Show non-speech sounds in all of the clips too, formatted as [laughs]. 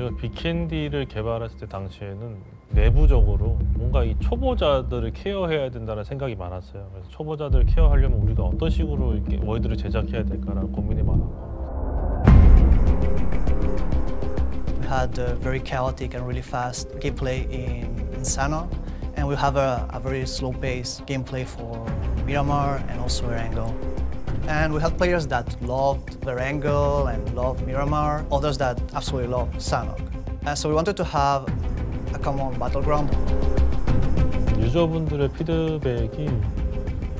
제가 빅캔디를 개발했을 때 당시에는 내부적으로 뭔가 이 초보자들을 케어해야 된다는 생각이 많았어요. 그래서 초보자들 케어하려면 우리가 어떤 식으로 이렇게 월드를 제작해야 될까라는 고민이 많았고 had a very chaotic and really fast gameplay in, in Sanhok, and we have a, a very slow pace gameplay for Miramar and also Erangel. And we had players that loved Erangel and loved Miramar, others that absolutely loved Sanhok. And so we wanted to have a common battleground. 유저분들의 피드백이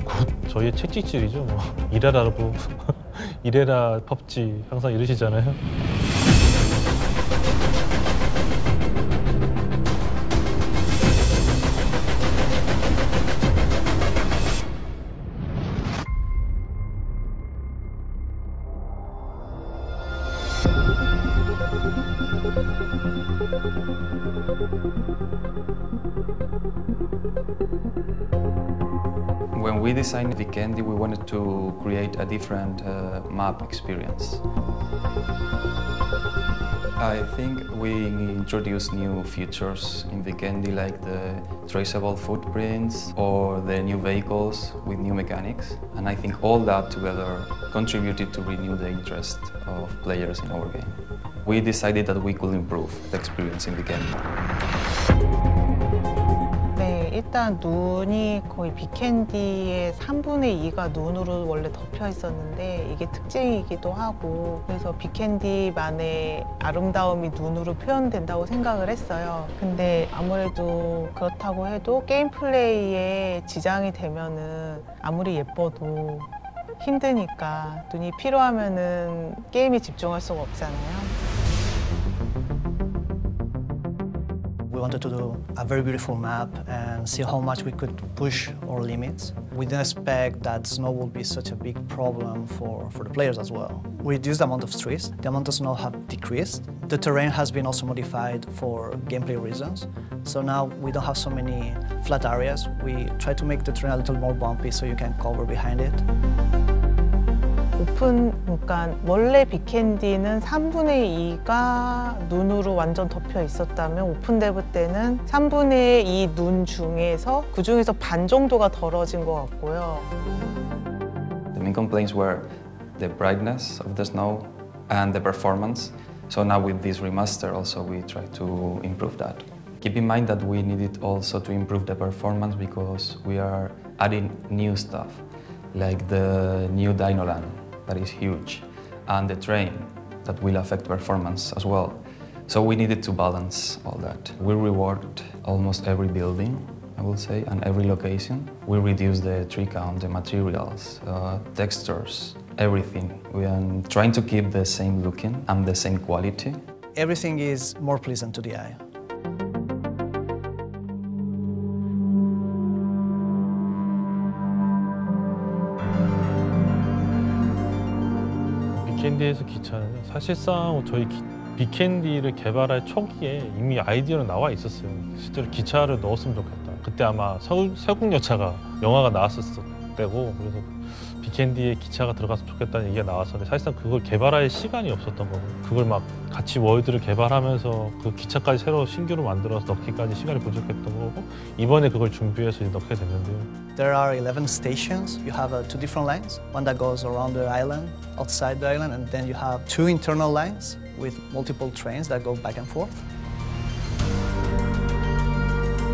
곧 저희의 채찍질이죠. 뭐. [laughs] 이래라 뭐. [laughs] 이래라 펍지 항상 이러시잖아요. When we designed Vikendi, we wanted to create a different uh, map experience. I think we introduced new features in Vikendi like the traceable footprints or the new vehicles with new mechanics. And I think all that together contributed to renew the interest of players in our game. We decided that we could improve the experience in Vikendi. 네, 일단 눈이 거의 빅캔디의 3분의 2가 눈으로 원래 덮여 있었는데 이게 특징이기도 하고 그래서 빅캔디만의 아름다움이 눈으로 표현된다고 생각을 했어요. 근데 아무래도 그렇다고 해도 게임 플레이에 지장이 되면은 아무리 예뻐도 힘드니까 눈이 필요하면은 게임에 집중할 수가 없잖아요. Wanted to do a very beautiful map and see how much we could push our limits. We didn't expect that snow would be such a big problem for, for the players as well. We reduced the amount of trees, the amount of snow have decreased. The terrain has been also modified for gameplay reasons. So now we don't have so many flat areas. We try to make the terrain a little more bumpy so you can cover behind it. 오픈 그러니까 원래 빅캔디는 3분의 2가 눈으로 완전 덮여 있었다면 오픈 데브 때는 3분의 2 눈 중에서 그 중에서 반 정도가 덜어진 것 같고요. The main complaints were the brightness of the snow and the performance. So now with this remaster also we try to improve that. Keep in mind that we needed also to improve the performance because we are adding new stuff like the new Dinoland that is huge and the train that will affect performance as well. So we needed to balance all that. We reworked almost every building I will say, and every location. We reduce the tree count, the materials, uh, textures, everything. We are trying to keep the same looking and the same quality. Everything is more pleasant to the eye. 빅캔디에서 기차는 사실상 저희 기- 빅캔디를 개발할 초기에 이미 아이디어는 나와 있었어요. 실제로 기차를 넣었으면 좋겠다. 그때 아마 서울 세국열차가 영화가 나왔었을 때고 그래서 빅캔디에 기차가 들어갔으면 좋겠다는 얘기가 나왔었는데 사실상 그걸 개발할 시간이 없었던 거고 그걸 막 같이 월드를 개발하면서 그 기차까지 새로 신규로 만들어서 넣기까지 시간이 부족했던 거고 이번에 그걸 준비해서 이제 넣게 됐는데요. There are 11 stations. You have uh, two different lines, one that goes around the island, outside the island, and then you have two internal lines with multiple trains that go back and forth.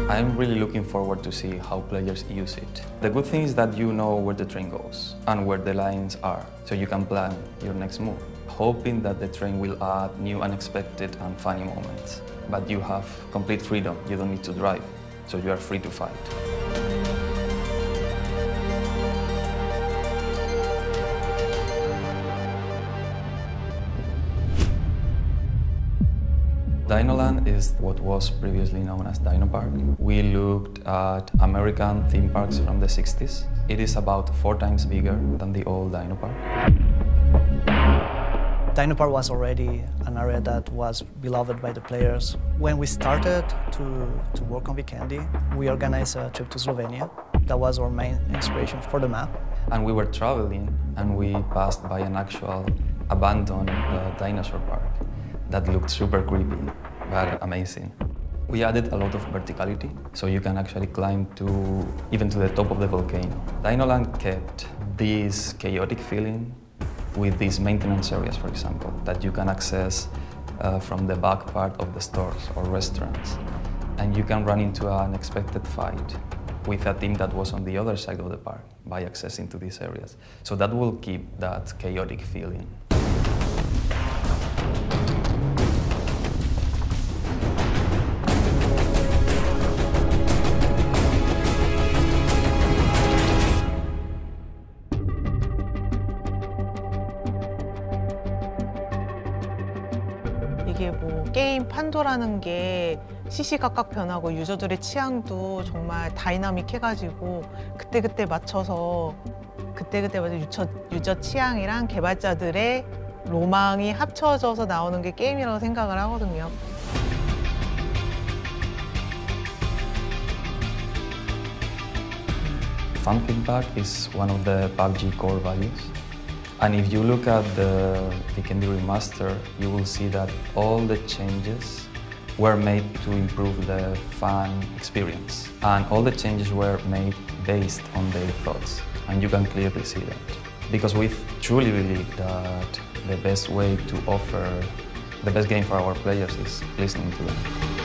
I'm really looking forward to see how players use it. The good thing is that you know where the train goes and where the lines are, so you can plan your next move, hoping that the train will add new unexpected and funny moments. But you have complete freedom, you don't need to drive, so you are free to fight. Dinoland is what was previously known as Dino Park. We looked at American theme parks from the 60s. It is about four times bigger than the old Dino Park. Dino Park was already an area that was beloved by the players. When we started to, to work on Vikendi, we organized a trip to Slovenia. That was our main inspiration for the map. And we were traveling and we passed by an actual abandoned uh, dinosaur park. That looked super creepy, but amazing. We added a lot of verticality, so you can actually climb to even to the top of the volcano. Dinoland kept this chaotic feeling with these maintenance areas, for example, that you can access uh, from the back part of the stores or restaurants. And you can run into an unexpected fight with a team that was on the other side of the park by accessing to these areas. So that will keep that chaotic feeling. 이게 뭐 게임 판도라는 게 시시각각 변하고 유저들의 취향도 정말 다이나믹해가지고 그때그때 맞춰서 그때그때 맞춰 유저, 유저 취향이랑 개발자들의 로망이 합쳐져서 나오는 게 게임이라고 생각을 하거든요. Fan feedback is one of the PUBG core values. And if you look at the Vikendi remaster, you will see that all the changes were made to improve the fan experience. And all the changes were made based on their thoughts. And you can clearly see that. Because we truly believe that the best way to offer the best game for our players is listening to them.